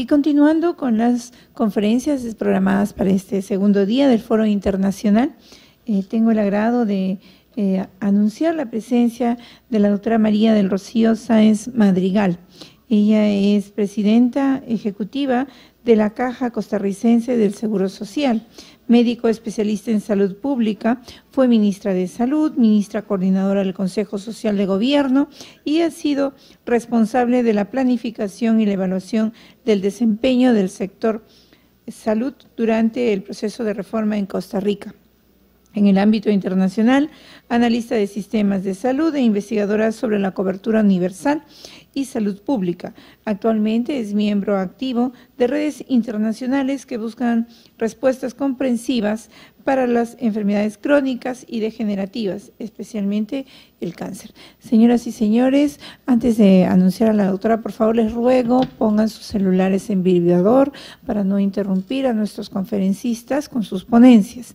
Y continuando con las conferencias programadas para este segundo día del Foro Internacional, eh, tengo el agrado de eh, anunciar la presencia de la doctora María del Rocío Sáenz Madrigal. Ella es presidenta ejecutiva de la Caja Costarricense del Seguro Social, médico especialista en salud pública, fue ministra de Salud, ministra coordinadora del Consejo Social de Gobierno y ha sido responsable de la planificación y la evaluación del desempeño del sector salud durante el proceso de reforma en Costa Rica. En el ámbito internacional, analista de sistemas de salud e investigadora sobre la cobertura universal y Salud Pública. Actualmente es miembro activo de redes internacionales que buscan respuestas comprensivas para las enfermedades crónicas y degenerativas, especialmente el cáncer. Señoras y señores, antes de anunciar a la doctora, por favor les ruego pongan sus celulares en vibrador para no interrumpir a nuestros conferencistas con sus ponencias.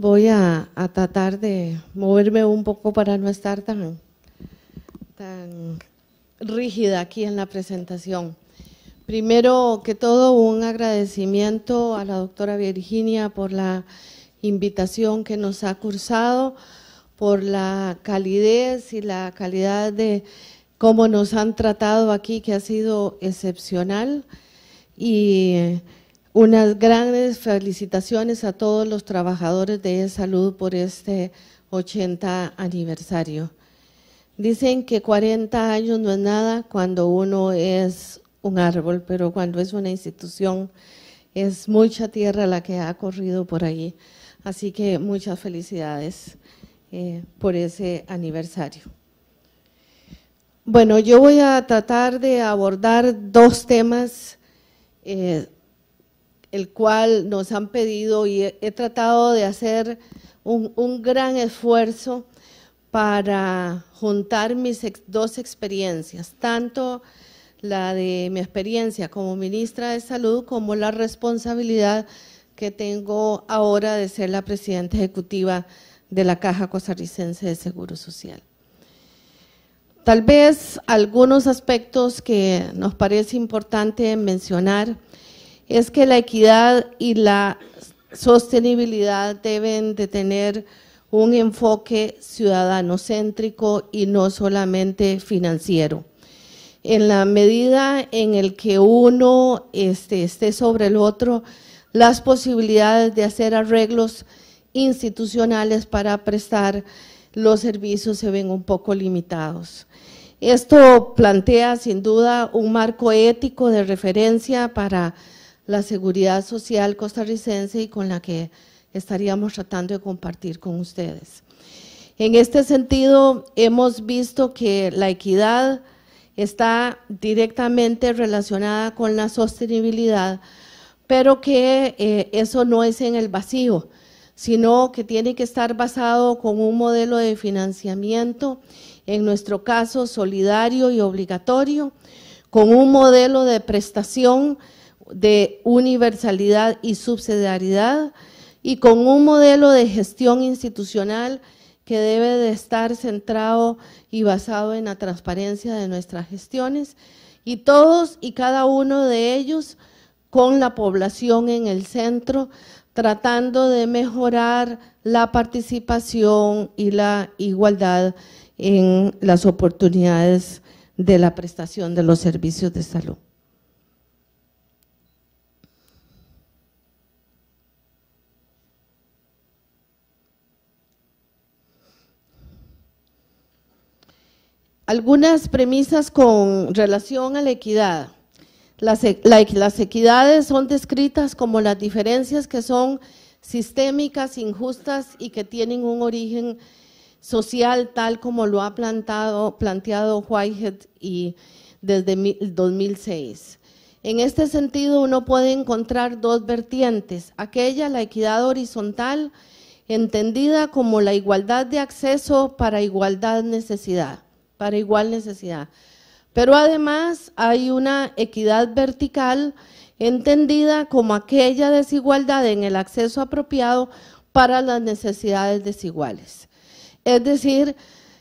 Voy a, tratar de moverme un poco para no estar tan, rígida aquí en la presentación. Primero que todo, un agradecimiento a la doctora Virginia por la invitación que nos ha cursado, por la calidez y la calidad de cómo nos han tratado aquí, que ha sido excepcional y unas grandes felicitaciones a todos los trabajadores de salud por este 80 aniversario. Dicen que 40 años no es nada cuando uno es un árbol, pero cuando es una institución es mucha tierra la que ha corrido por ahí. Así que muchas felicidades eh, por ese aniversario. Bueno, yo voy a tratar de abordar dos temas eh, el cual nos han pedido y he, tratado de hacer un, gran esfuerzo para juntar mis dos experiencias, tanto la de mi experiencia como ministra de Salud como la responsabilidad que tengo ahora de ser la presidenta ejecutiva de la Caja Costarricense de Seguro Social. Tal vez algunos aspectos que nos parece importante mencionar es que la equidad y la sostenibilidad deben de tener un enfoque ciudadano céntrico y no solamente financiero. En la medida en el que uno este, esté sobre el otro, las posibilidades de hacer arreglos institucionales para prestar los servicios se ven un poco limitados. Esto plantea sin duda un marco ético de referencia para la seguridad social costarricense y con la que estaríamos tratando de compartir con ustedes. En este sentido, hemos visto que la equidad está directamente relacionada con la sostenibilidad, pero que eh, eso no es en el vacío, sino que tiene que estar basado con un modelo de financiamiento en nuestro caso solidario y obligatorio, con un modelo de prestación de universalidad y subsidiariedad y con un modelo de gestión institucional que debe de estar centrado y basado en la transparencia de nuestras gestiones y todos y cada uno de ellos con la población en el centro, tratando de mejorar la participación y la igualdad en las oportunidades de la prestación de los servicios de salud. Algunas premisas con relación a la equidad. Las, e, las, equidades son descritas como las diferencias que son sistémicas, injustas y que tienen un origen social tal como lo ha plantado, planteado Whitehead y desde el 2006. En este sentido, uno puede encontrar dos vertientes, aquella, la equidad horizontal, entendida como la igualdad de acceso para igualdad necesidad, para igual necesidad. Pero además hay una equidad vertical entendida como aquella desigualdad en el acceso apropiado para las necesidades desiguales. Es decir,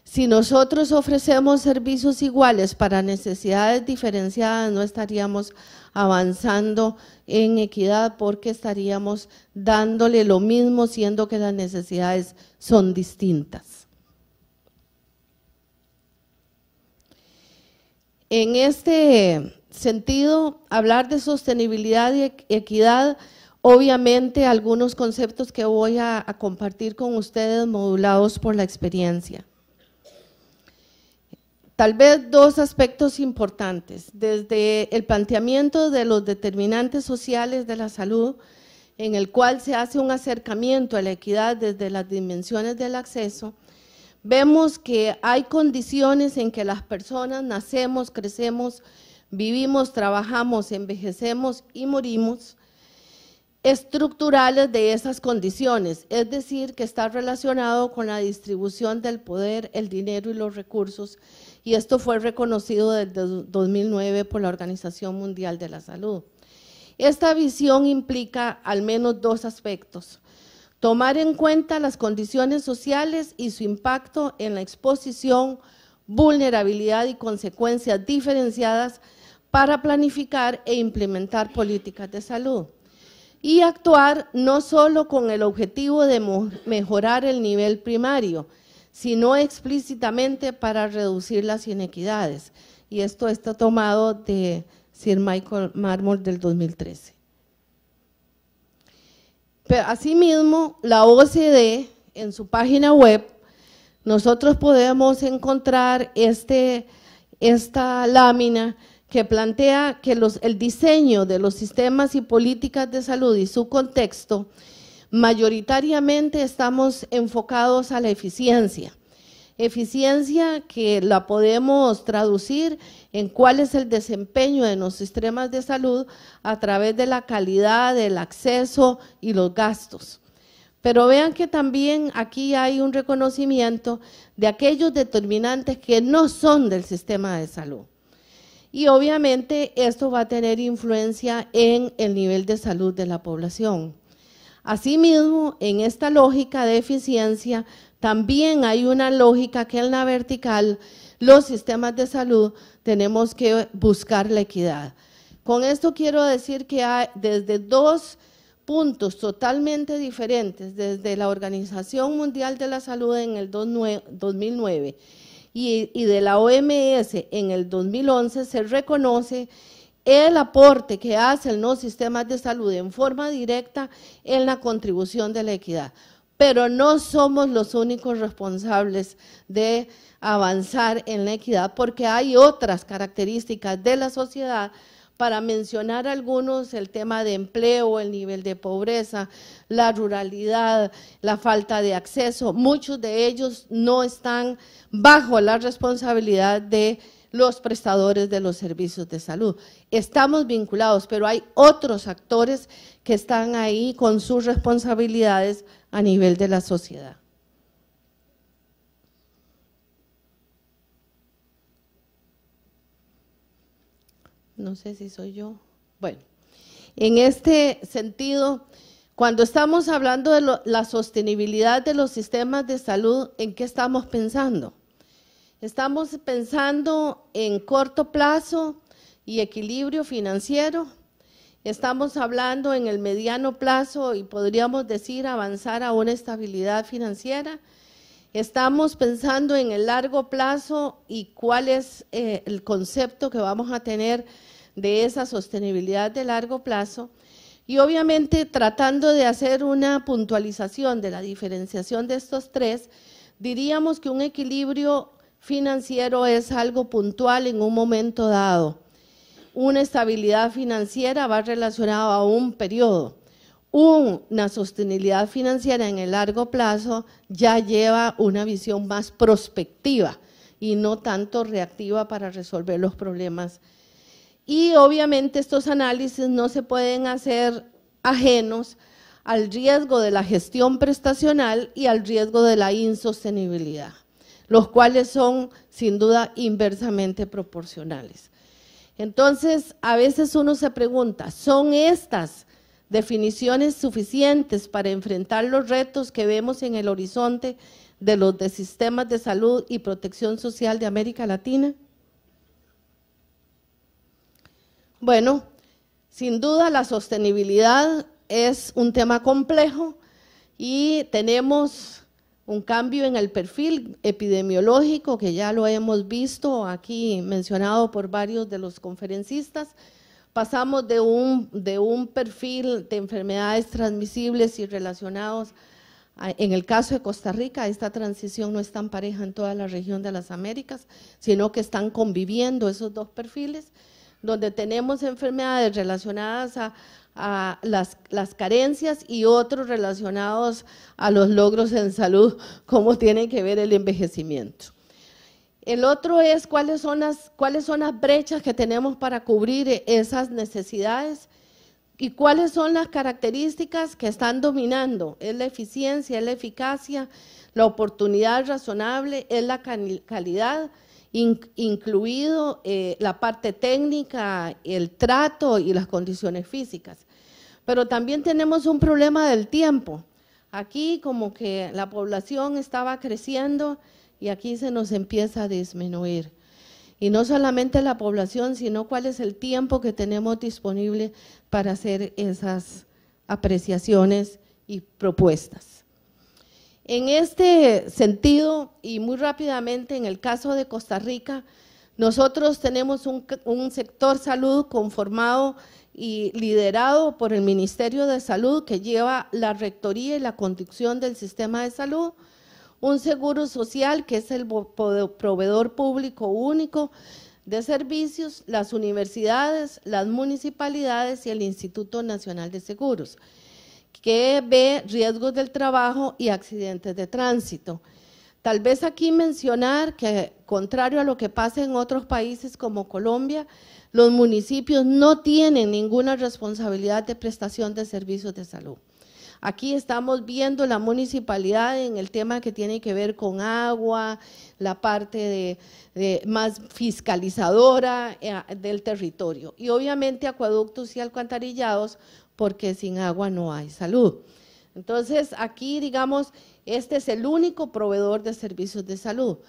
si nosotros ofrecemos servicios iguales para necesidades diferenciadas, no estaríamos avanzando en equidad porque estaríamos dándole lo mismo siendo que las necesidades son distintas. En este sentido, hablar de sostenibilidad y equidad, obviamente algunos conceptos que voy a, compartir con ustedes modulados por la experiencia. Tal vez dos aspectos importantes, desde el planteamiento de los determinantes sociales de la salud, en el cual se hace un acercamiento a la equidad desde las dimensiones del acceso, vemos que hay condiciones en que las personas nacemos, crecemos, vivimos, trabajamos, envejecemos y morimos, estructurales de esas condiciones, es decir, que está relacionado con la distribución del poder, el dinero y los recursos y esto fue reconocido desde 2009 por la Organización Mundial de la Salud. Esta visión implica al menos dos aspectos. Tomar en cuenta las condiciones sociales y su impacto en la exposición, vulnerabilidad y consecuencias diferenciadas para planificar e implementar políticas de salud. Y actuar no solo con el objetivo de mejorar el nivel primario, sino explícitamente para reducir las inequidades. Y esto está tomado de Sir Michael Marmor del 2013. Pero asimismo, la OCDE, en su página web, nosotros podemos encontrar este, esta lámina que plantea que los, el diseño de los sistemas y políticas de salud y su contexto mayoritariamente estamos enfocados a la eficiencia. Eficiencia que la podemos traducir en cuál es el desempeño de los sistemas de salud a través de la calidad, del acceso y los gastos. Pero vean que también aquí hay un reconocimiento de aquellos determinantes que no son del sistema de salud. Y obviamente esto va a tener influencia en el nivel de salud de la población. Asimismo, en esta lógica de eficiencia, también hay una lógica que en la vertical, los sistemas de salud, tenemos que buscar la equidad. Con esto quiero decir que hay desde dos puntos totalmente diferentes, desde la Organización Mundial de la Salud en el 2009 y, y de la OMS en el 2011, se reconoce el aporte que hacen los sistemas de salud en forma directa en la contribución de la equidad. Pero no somos los únicos responsables de avanzar en la equidad porque hay otras características de la sociedad para mencionar algunos, el tema de empleo, el nivel de pobreza, la ruralidad, la falta de acceso, muchos de ellos no están bajo la responsabilidad de los prestadores de los servicios de salud. Estamos vinculados, pero hay otros actores que están ahí con sus responsabilidades a nivel de la sociedad. No sé si soy yo. Bueno, en este sentido, cuando estamos hablando de la sostenibilidad de los sistemas de salud, ¿en qué estamos pensando? Estamos pensando en corto plazo y equilibrio financiero. Estamos hablando en el mediano plazo y podríamos decir avanzar a una estabilidad financiera. Estamos pensando en el largo plazo y cuál es eh, el concepto que vamos a tener de esa sostenibilidad de largo plazo. Y obviamente tratando de hacer una puntualización de la diferenciación de estos tres, diríamos que un equilibrio financiero es algo puntual en un momento dado. Una estabilidad financiera va relacionada a un periodo. Una sostenibilidad financiera en el largo plazo ya lleva una visión más prospectiva y no tanto reactiva para resolver los problemas Y obviamente estos análisis no se pueden hacer ajenos al riesgo de la gestión prestacional y al riesgo de la insostenibilidad, los cuales son sin duda inversamente proporcionales. Entonces, a veces uno se pregunta, ¿son estas definiciones suficientes para enfrentar los retos que vemos en el horizonte de los sistemas de salud y protección social de América Latina? Bueno, sin duda la sostenibilidad es un tema complejo y tenemos un cambio en el perfil epidemiológico que ya lo hemos visto aquí mencionado por varios de los conferencistas. Pasamos de un, de un perfil de enfermedades transmisibles y relacionados, en el caso de Costa Rica, esta transición no es tan pareja en toda la región de las Américas, sino que están conviviendo esos dos perfiles donde tenemos enfermedades relacionadas a, las, las, carencias y otros relacionados a los logros en salud, como tiene que ver el envejecimiento. El otro es cuáles son, las, cuáles son las brechas que tenemos para cubrir esas necesidades y cuáles son las características que están dominando. Es la eficiencia, es la eficacia, la oportunidad razonable, es la calidad incluido eh, la parte técnica, el trato y las condiciones físicas. Pero también tenemos un problema del tiempo. Aquí como que la población estaba creciendo y aquí se nos empieza a disminuir. Y no solamente la población, sino cuál es el tiempo que tenemos disponible para hacer esas apreciaciones y propuestas. En este sentido, y muy rápidamente, en el caso de Costa Rica, nosotros tenemos un, sector salud conformado y liderado por el Ministerio de Salud que lleva la rectoría y la conducción del sistema de salud, un seguro social que es el proveedor público único de servicios, las universidades, las municipalidades y el Instituto Nacional de Seguros que ve riesgos del trabajo y accidentes de tránsito. Tal vez aquí mencionar que, contrario a lo que pasa en otros países como Colombia, los municipios no tienen ninguna responsabilidad de prestación de servicios de salud. Aquí estamos viendo la municipalidad en el tema que tiene que ver con agua, la parte más fiscalizadora eh, del territorio. Y obviamente acueductos y alcantarillados porque sin agua no hay salud. Entonces, aquí, digamos, este es el único proveedor de servicios de salud.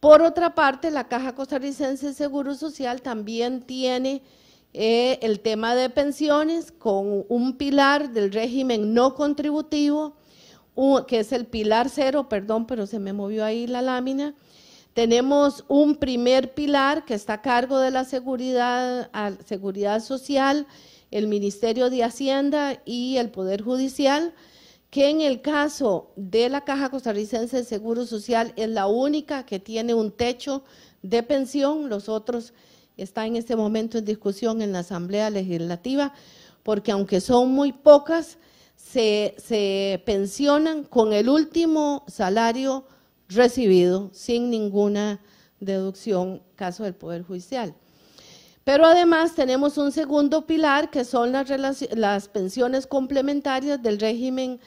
Por otra parte, la Caja Costarricense de Seguro Social también tiene eh, el tema de pensiones con un pilar del régimen no contributivo, que es el pilar cero, perdón, pero se me movió ahí la lámina. Tenemos un primer pilar que está a cargo de la seguridad, seguridad social, el Ministerio de Hacienda y el Poder Judicial, que en el caso de la Caja Costarricense de Seguro Social es la única que tiene un techo de pensión, los otros están en este momento en discusión en la Asamblea Legislativa, porque aunque son muy pocas, se, pensionan con el último salario recibido sin ninguna deducción, caso del Poder Judicial. Pero además tenemos un segundo pilar que son las, las pensiones complementarias del régimen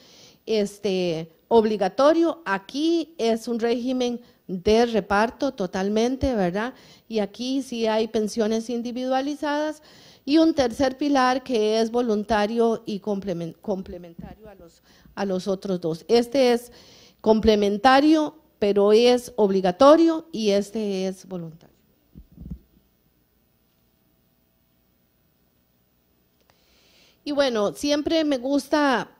este, obligatorio. Aquí es un régimen de reparto totalmente, ¿verdad? Y aquí sí hay pensiones individualizadas. Y un tercer pilar que es voluntario y complementario a los, a los otros dos. Este es complementario, pero es obligatorio y este es voluntario. Y bueno, siempre me gusta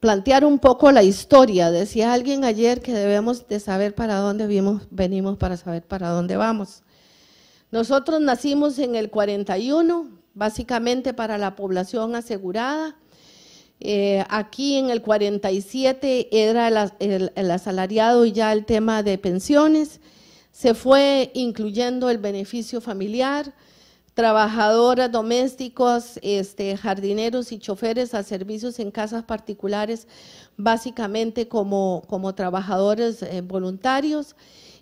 plantear un poco la historia. Decía alguien ayer que debemos de saber para dónde venimos para saber para dónde vamos. Nosotros nacimos en el 41, básicamente para la población asegurada. Eh, aquí en el 47 era el, el asalariado y ya el tema de pensiones. Se fue incluyendo el beneficio familiar trabajadoras domésticos, este, jardineros y choferes a servicios en casas particulares, básicamente como, como trabajadores eh, voluntarios,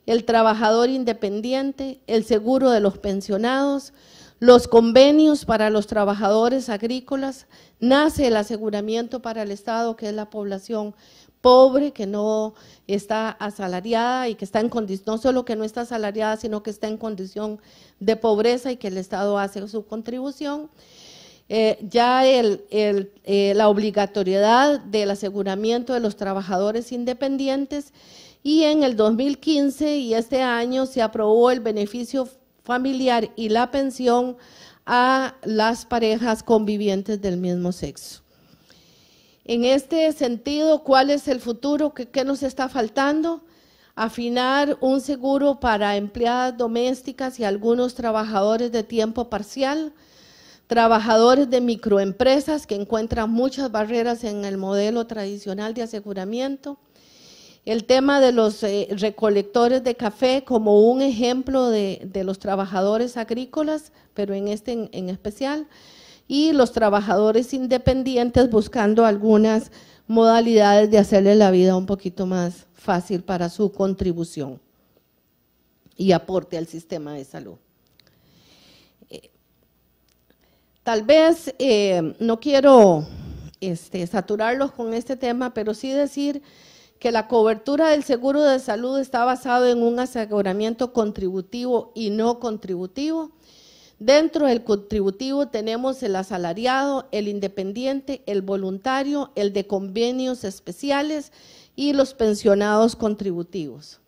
el trabajador independiente, el seguro de los pensionados, los convenios para los trabajadores agrícolas, nace el aseguramiento para el Estado, que es la población pobre, que no está asalariada y que está en condición, no solo que no está asalariada, sino que está en condición de pobreza y que el Estado hace su contribución. Eh, ya eh, la obligatoriedad del aseguramiento de los trabajadores independientes y en el 2015 y este año se aprobó el beneficio familiar y la pensión a las parejas convivientes del mismo sexo. En este sentido, ¿cuál es el futuro? ¿Qué, nos está faltando? Afinar un seguro para empleadas domésticas y algunos trabajadores de tiempo parcial, trabajadores de microempresas que encuentran muchas barreras en el modelo tradicional de aseguramiento, el tema de los eh, recolectores de café como un ejemplo de, los trabajadores agrícolas, pero en este en, especial, y los trabajadores independientes buscando algunas modalidades de hacerle la vida un poquito más fácil para su contribución y aporte al sistema de salud. Eh, tal vez eh, no quiero este, saturarlos con este tema, pero sí decir que la cobertura del seguro de salud está basado en un aseguramiento contributivo y no contributivo. Dentro del contributivo tenemos el asalariado, el independiente, el voluntario, el de convenios especiales y los pensionados contributivos.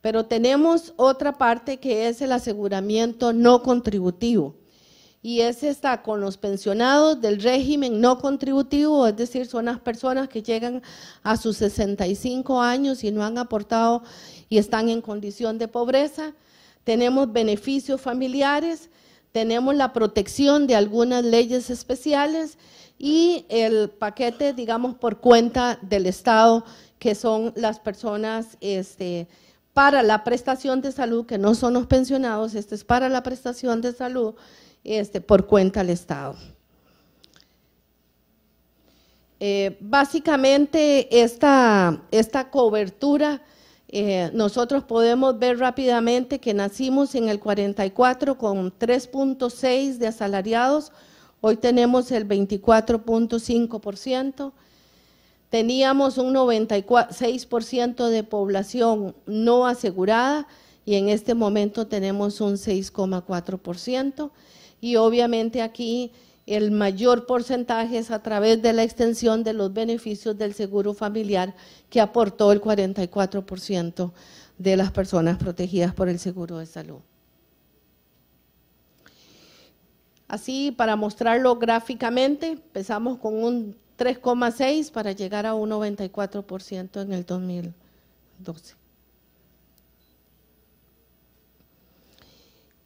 Pero tenemos otra parte que es el aseguramiento no contributivo y ese está con los pensionados del régimen no contributivo, es decir, son las personas que llegan a sus 65 años y no han aportado y están en condición de pobreza. Tenemos beneficios familiares, tenemos la protección de algunas leyes especiales y el paquete, digamos, por cuenta del Estado, que son las personas este, para la prestación de salud, que no son los pensionados, este es para la prestación de salud este, por cuenta del Estado. Eh, básicamente esta, esta cobertura, eh, nosotros podemos ver rápidamente que nacimos en el 44 con 3.6 de asalariados, hoy tenemos el 24.5%, teníamos un 96% de población no asegurada y en este momento tenemos un 6,4% y obviamente aquí el mayor porcentaje es a través de la extensión de los beneficios del seguro familiar que aportó el 44% de las personas protegidas por el seguro de salud. Así, para mostrarlo gráficamente, empezamos con un 3,6 para llegar a un 94% en el 2012.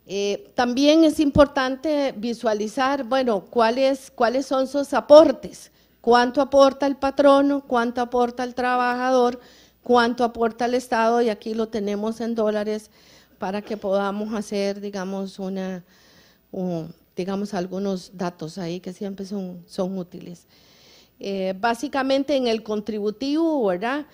Eh, también es importante visualizar, bueno, cuáles, cuáles son sus aportes, cuánto aporta el patrono, cuánto aporta el trabajador, cuánto aporta el Estado, y aquí lo tenemos en dólares para que podamos hacer, digamos, una, digamos, algunos datos ahí que siempre son, son útiles. Eh, básicamente en el contributivo, ¿verdad?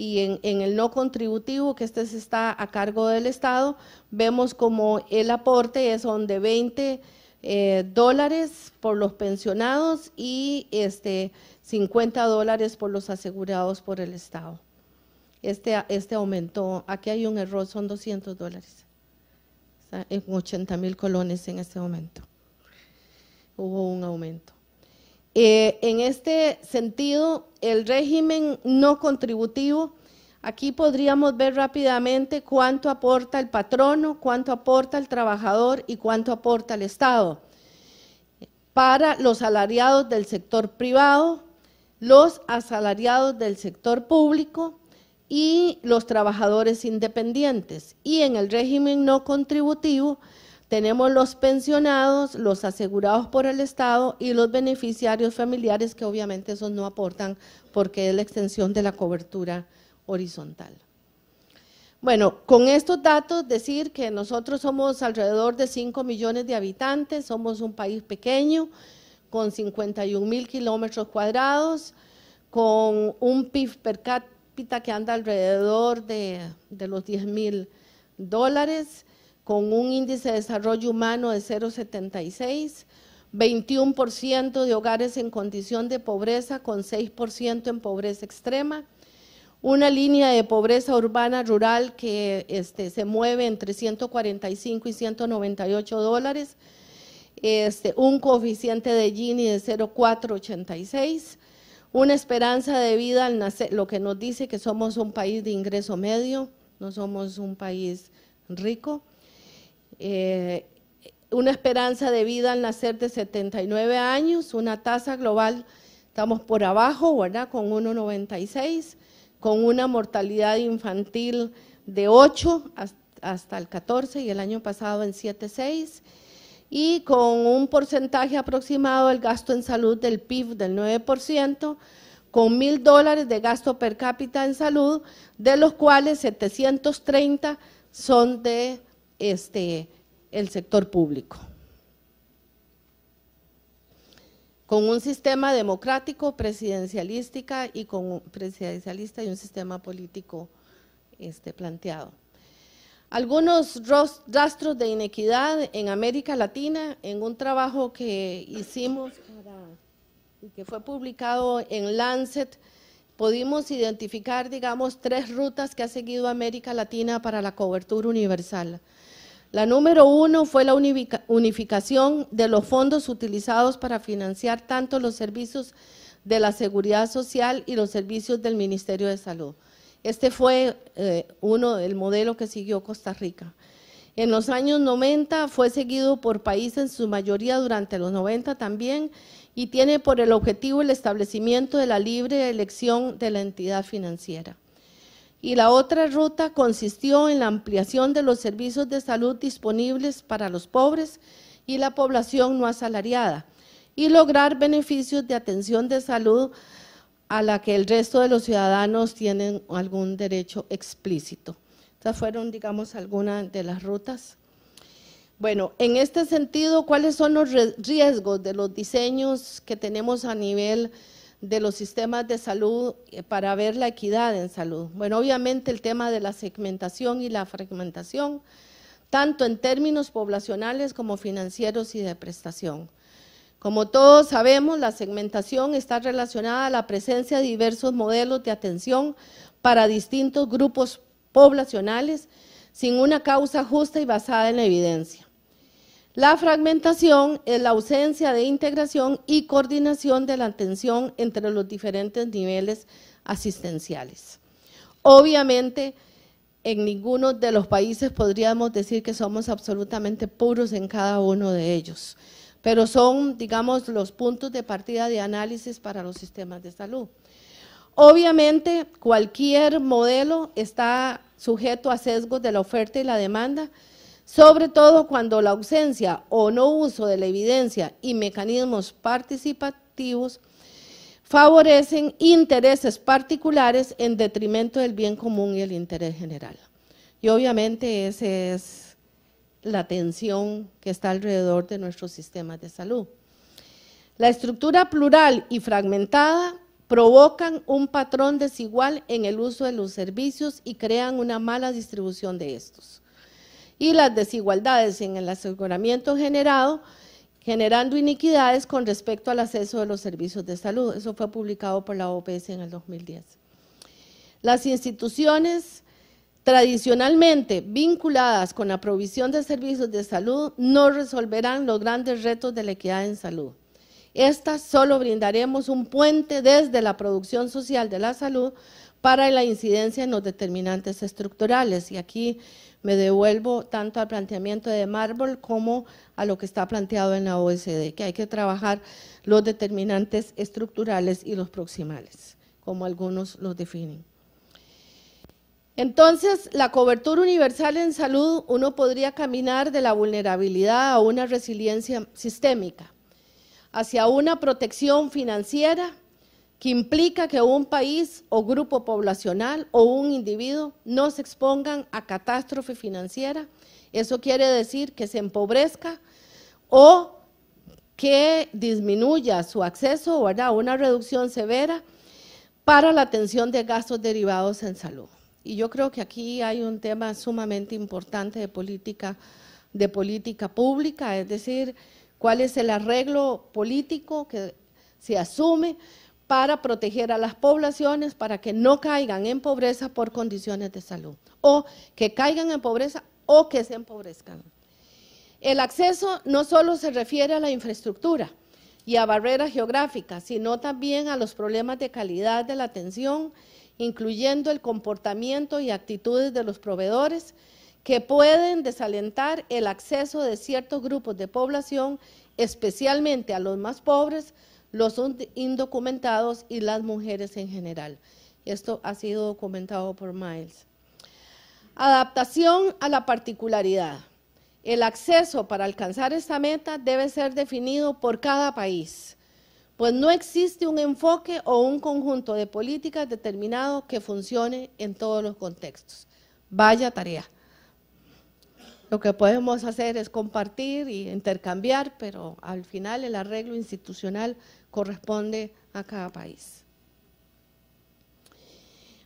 Y en, el no contributivo, que este está a cargo del Estado, vemos como el aporte es de 20 eh, dólares por los pensionados y este, 50 dólares por los asegurados por el Estado. Este, este aumentó, aquí hay un error, son 200 dólares, en 80 mil colones en este momento. Hubo un aumento. Eh, en este sentido, el régimen no contributivo, aquí podríamos ver rápidamente cuánto aporta el patrono, cuánto aporta el trabajador y cuánto aporta el Estado. Para los asalariados del sector privado, los asalariados del sector público y los trabajadores independientes. Y en el régimen no contributivo, tenemos los pensionados, los asegurados por el Estado y los beneficiarios familiares que obviamente esos no aportan porque es la extensión de la cobertura horizontal. Bueno, con estos datos decir que nosotros somos alrededor de 5 millones de habitantes, somos un país pequeño con 51 mil kilómetros cuadrados, con un PIB per cápita que anda alrededor de, de los 10 mil dólares, con un índice de desarrollo humano de 0,76, 21% de hogares en condición de pobreza con 6% en pobreza extrema, una línea de pobreza urbana rural que este, se mueve entre 145 y 198 dólares, este, un coeficiente de Gini de 0,486, una esperanza de vida al nacer, lo que nos dice que somos un país de ingreso medio, no somos un país rico, eh, una esperanza de vida al nacer de 79 años, una tasa global, estamos por abajo, ¿verdad? Con 1,96, con una mortalidad infantil de 8 hasta el 14 y el año pasado en 7,6 y con un porcentaje aproximado del gasto en salud del PIB del 9%, con mil dólares de gasto per cápita en salud, de los cuales 730 son de este, el sector público. Con un sistema democrático, presidencialística y con presidencialista y un sistema político este, planteado. Algunos rastros de inequidad en América Latina, en un trabajo que hicimos y que fue publicado en Lancet, pudimos identificar, digamos, tres rutas que ha seguido América Latina para la cobertura universal. La número uno fue la unificación de los fondos utilizados para financiar tanto los servicios de la seguridad social y los servicios del Ministerio de Salud. Este fue eh, uno del modelo que siguió Costa Rica. En los años 90 fue seguido por países en su mayoría durante los 90 también y tiene por el objetivo el establecimiento de la libre elección de la entidad financiera. Y la otra ruta consistió en la ampliación de los servicios de salud disponibles para los pobres y la población no asalariada y lograr beneficios de atención de salud a la que el resto de los ciudadanos tienen algún derecho explícito. Estas fueron, digamos, algunas de las rutas. Bueno, en este sentido, ¿cuáles son los riesgos de los diseños que tenemos a nivel de los sistemas de salud eh, para ver la equidad en salud? Bueno, obviamente el tema de la segmentación y la fragmentación, tanto en términos poblacionales como financieros y de prestación. Como todos sabemos, la segmentación está relacionada a la presencia de diversos modelos de atención para distintos grupos poblacionales sin una causa justa y basada en la evidencia. La fragmentación es la ausencia de integración y coordinación de la atención entre los diferentes niveles asistenciales. Obviamente, en ninguno de los países podríamos decir que somos absolutamente puros en cada uno de ellos pero son, digamos, los puntos de partida de análisis para los sistemas de salud. Obviamente, cualquier modelo está sujeto a sesgos de la oferta y la demanda, sobre todo cuando la ausencia o no uso de la evidencia y mecanismos participativos favorecen intereses particulares en detrimento del bien común y el interés general. Y obviamente ese es la tensión que está alrededor de nuestros sistemas de salud. La estructura plural y fragmentada provocan un patrón desigual en el uso de los servicios y crean una mala distribución de estos. Y las desigualdades en el aseguramiento generado, generando iniquidades con respecto al acceso de los servicios de salud. Eso fue publicado por la OPS en el 2010. Las instituciones tradicionalmente vinculadas con la provisión de servicios de salud no resolverán los grandes retos de la equidad en salud. Estas solo brindaremos un puente desde la producción social de la salud para la incidencia en los determinantes estructurales. Y aquí me devuelvo tanto al planteamiento de Marble como a lo que está planteado en la OSD, que hay que trabajar los determinantes estructurales y los proximales, como algunos los definen. Entonces, la cobertura universal en salud, uno podría caminar de la vulnerabilidad a una resiliencia sistémica, hacia una protección financiera que implica que un país o grupo poblacional o un individuo no se expongan a catástrofe financiera. Eso quiere decir que se empobrezca o que disminuya su acceso a una reducción severa para la atención de gastos derivados en salud. y yo creo que aquí hay un tema sumamente importante de política, de política pública, es decir, cuál es el arreglo político que se asume para proteger a las poblaciones para que no caigan en pobreza por condiciones de salud, o que caigan en pobreza o que se empobrezcan. El acceso no solo se refiere a la infraestructura y a barreras geográficas, sino también a los problemas de calidad de la atención, incluyendo el comportamiento y actitudes de los proveedores que pueden desalentar el acceso de ciertos grupos de población, especialmente a los más pobres, los indocumentados y las mujeres en general. Esto ha sido documentado por Miles. Adaptación a la particularidad. El acceso para alcanzar esta meta debe ser definido por cada país, pues no existe un enfoque o un conjunto de políticas determinado que funcione en todos los contextos. Vaya tarea. Lo que podemos hacer es compartir y intercambiar, pero al final el arreglo institucional corresponde a cada país.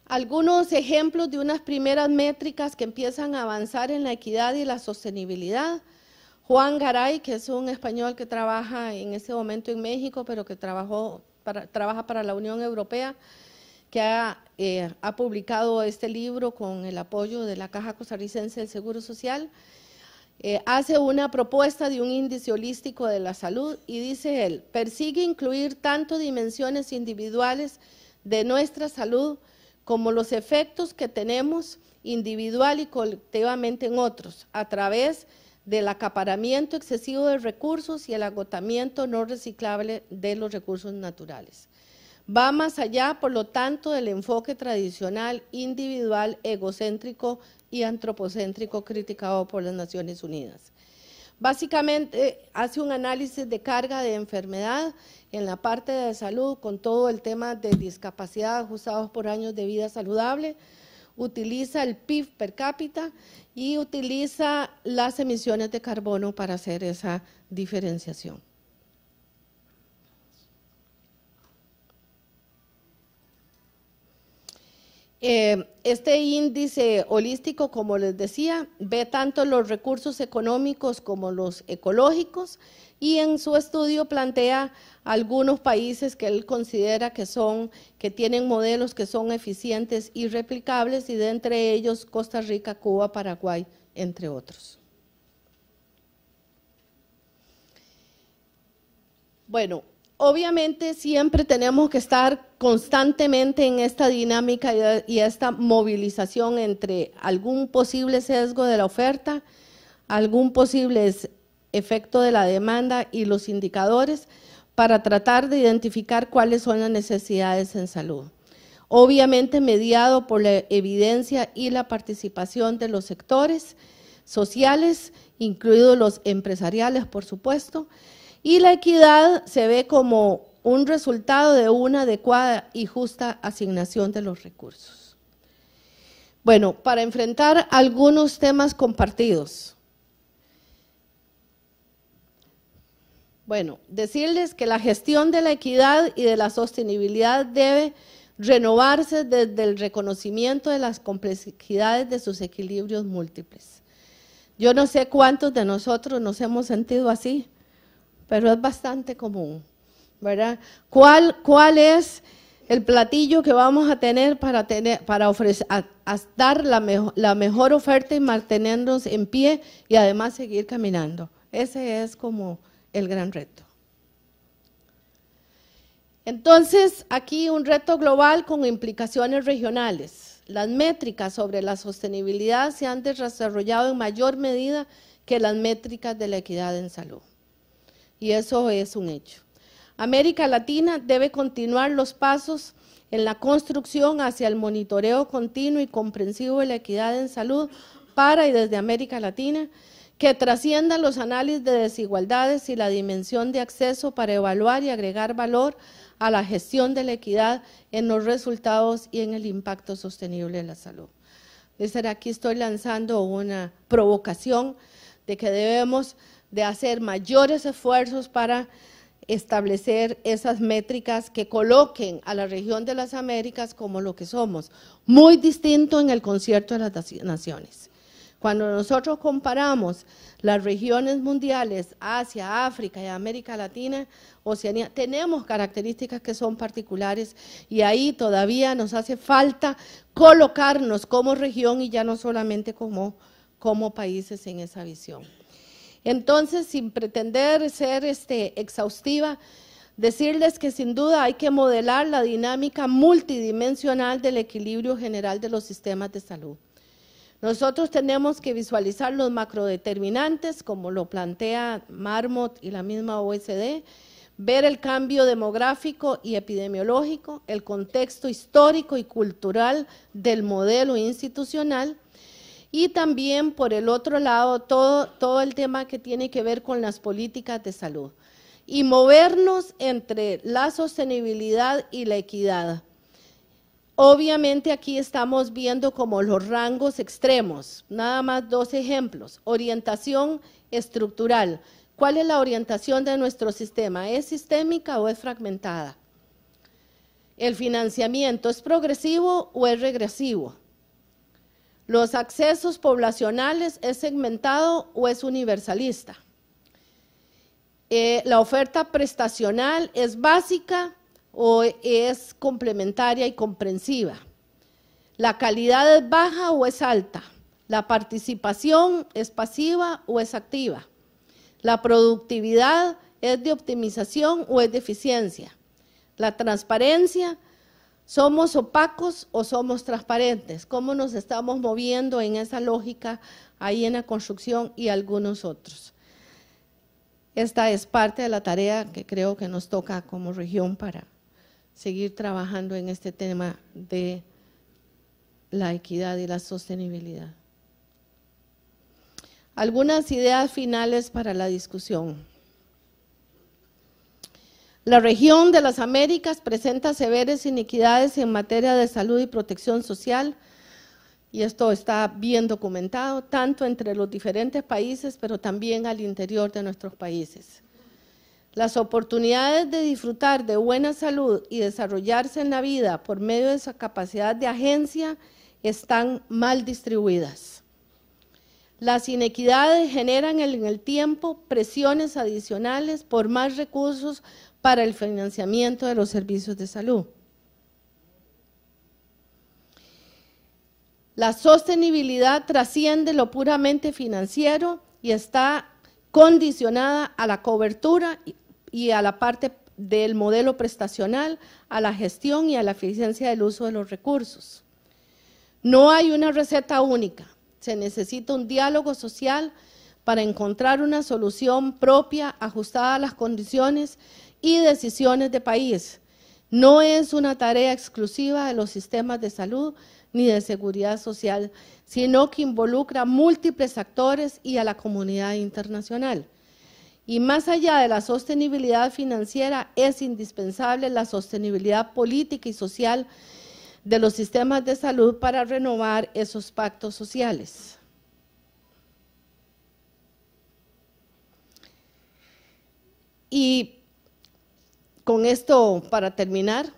Algunos ejemplos de unas primeras métricas que empiezan a avanzar en la equidad y la sostenibilidad. Juan Garay, que es un español que trabaja en este momento en México, pero que trabajó trabaja para la Unión Europea, que ha, eh, ha, publicado este libro con el apoyo de la Caja Costarricense del Seguro Social, eh, hace una propuesta de un índice holístico de la salud y dice él, persigue incluir tanto dimensiones individuales de nuestra salud como los efectos que tenemos individual y colectivamente en otros, a través del acaparamiento excesivo de recursos y el agotamiento no reciclable de los recursos naturales. Va más allá, por lo tanto, del enfoque tradicional, individual, egocéntrico y antropocéntrico criticado por las Naciones Unidas. Básicamente hace un análisis de carga de enfermedad en la parte de salud con todo el tema de discapacidad ajustados por años de vida saludable, utiliza el PIB per cápita y utiliza las emisiones de carbono para hacer esa diferenciación. Eh, este índice holístico, como les decía, ve tanto los recursos económicos como los ecológicos y en su estudio plantea algunos países que él considera que son que tienen modelos que son eficientes y replicables y de entre ellos Costa Rica, Cuba, Paraguay, entre otros. Bueno, obviamente siempre tenemos que estar constantemente en esta dinámica y esta movilización entre algún posible sesgo de la oferta, algún posible efecto de la demanda y los indicadores para tratar de identificar cuáles son las necesidades en salud. Obviamente mediado por la evidencia y la participación de los sectores sociales, incluidos los empresariales, por supuesto, y la equidad se ve como un resultado de una adecuada y justa asignación de los recursos. Bueno, para enfrentar algunos temas compartidos. Bueno, decirles que la gestión de la equidad y de la sostenibilidad debe renovarse desde el reconocimiento de las complejidades de sus equilibrios múltiples. Yo no sé cuántos de nosotros nos hemos sentido así, pero es bastante común, ¿verdad? ¿Cuál, es el platillo que vamos a tener para, tener, para ofrecer, dar la, la mejor oferta y mantenernos en pie y además seguir caminando? Ese es como el gran reto. Entonces, aquí un reto global con implicaciones regionales. Las métricas sobre la sostenibilidad se han desarrollado en mayor medida que las métricas de la equidad en salud y eso es un hecho. América Latina debe continuar los pasos en la construcción hacia el monitoreo continuo y comprensivo de la equidad en salud para y desde América Latina, que trascienda los análisis de desigualdades y la dimensión de acceso para evaluar y agregar valor a la gestión de la equidad en los resultados y en el impacto sostenible de la salud. Desde aquí estoy lanzando una provocación de que debemos de hacer mayores esfuerzos para establecer esas métricas que coloquen a la región de las Américas como lo que somos, muy distinto en el concierto de las naciones. Cuando nosotros comparamos las regiones mundiales, Asia, África y América Latina, Oceanía, tenemos características que son particulares y ahí todavía nos hace falta colocarnos como región y ya no solamente como, como países en esa visión. Entonces, sin pretender ser este, exhaustiva, decirles que sin duda hay que modelar la dinámica multidimensional del equilibrio general de los sistemas de salud. Nosotros tenemos que visualizar los macrodeterminantes, como lo plantea Marmot y la misma OECD, ver el cambio demográfico y epidemiológico, el contexto histórico y cultural del modelo institucional, y también por el otro lado todo, todo el tema que tiene que ver con las políticas de salud y movernos entre la sostenibilidad y la equidad. Obviamente aquí estamos viendo como los rangos extremos, nada más dos ejemplos. Orientación estructural. ¿Cuál es la orientación de nuestro sistema? ¿Es sistémica o es fragmentada? El financiamiento, ¿es progresivo o es regresivo? Los accesos poblacionales es segmentado o es universalista. Eh, la oferta prestacional es básica o es complementaria y comprensiva. La calidad es baja o es alta. La participación es pasiva o es activa. La productividad es de optimización o es de eficiencia. La transparencia ¿Somos opacos o somos transparentes? ¿Cómo nos estamos moviendo en esa lógica ahí en la construcción y algunos otros? Esta es parte de la tarea que creo que nos toca como región para seguir trabajando en este tema de la equidad y la sostenibilidad. Algunas ideas finales para la discusión. La región de las Américas presenta severas inequidades en materia de salud y protección social, y esto está bien documentado, tanto entre los diferentes países, pero también al interior de nuestros países. Las oportunidades de disfrutar de buena salud y desarrollarse en la vida por medio de esa capacidad de agencia están mal distribuidas. Las inequidades generan en el tiempo presiones adicionales por más recursos para el financiamiento de los servicios de salud. La sostenibilidad trasciende lo puramente financiero y está condicionada a la cobertura y a la parte del modelo prestacional, a la gestión y a la eficiencia del uso de los recursos. No hay una receta única, se necesita un diálogo social para encontrar una solución propia, ajustada a las condiciones y decisiones de país. No es una tarea exclusiva de los sistemas de salud ni de seguridad social, sino que involucra múltiples actores y a la comunidad internacional. Y más allá de la sostenibilidad financiera, es indispensable la sostenibilidad política y social de los sistemas de salud para renovar esos pactos sociales. Y con esto, para terminar,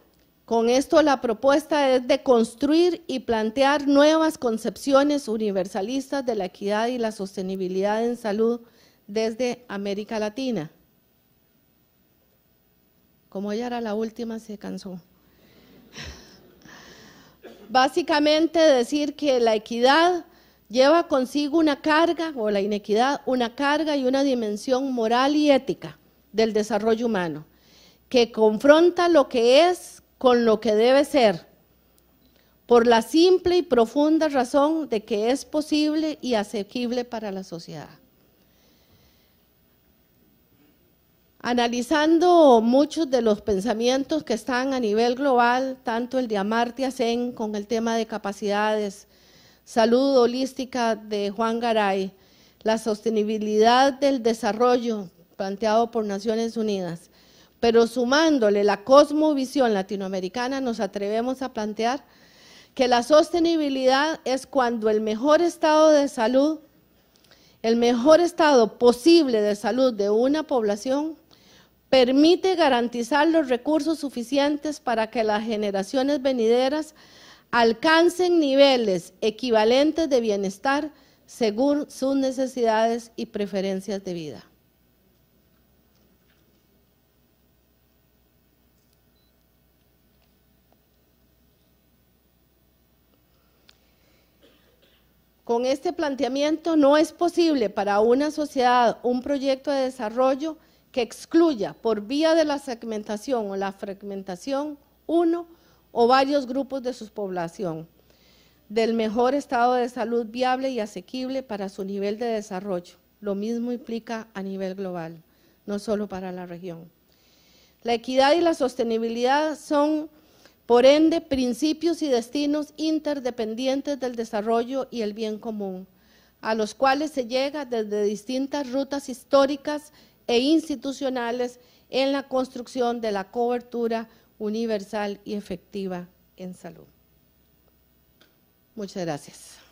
con esto la propuesta es de construir y plantear nuevas concepciones universalistas de la equidad y la sostenibilidad en salud desde América Latina. Como ella era la última, se cansó. Básicamente decir que la equidad lleva consigo una carga, o la inequidad, una carga y una dimensión moral y ética del desarrollo humano que confronta lo que es con lo que debe ser, por la simple y profunda razón de que es posible y asequible para la sociedad. Analizando muchos de los pensamientos que están a nivel global, tanto el de Amartya Sen con el tema de capacidades, salud holística de Juan Garay, la sostenibilidad del desarrollo planteado por Naciones Unidas, pero sumándole la cosmovisión latinoamericana, nos atrevemos a plantear que la sostenibilidad es cuando el mejor estado de salud, el mejor estado posible de salud de una población permite garantizar los recursos suficientes para que las generaciones venideras alcancen niveles equivalentes de bienestar según sus necesidades y preferencias de vida. Con este planteamiento no es posible para una sociedad un proyecto de desarrollo que excluya por vía de la segmentación o la fragmentación uno o varios grupos de su población del mejor estado de salud viable y asequible para su nivel de desarrollo. Lo mismo implica a nivel global, no solo para la región. La equidad y la sostenibilidad son por ende, principios y destinos interdependientes del desarrollo y el bien común, a los cuales se llega desde distintas rutas históricas e institucionales en la construcción de la cobertura universal y efectiva en salud. Muchas gracias.